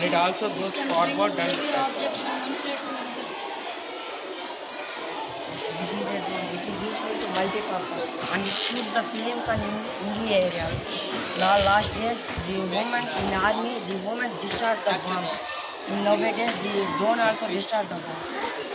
It also goes forward and This is it, it is useful to multi-purpose and it shoots the films and in, in the areas. Now last years the women in army the women discharged the bomb. In nowadays the drone also discharge the bomb.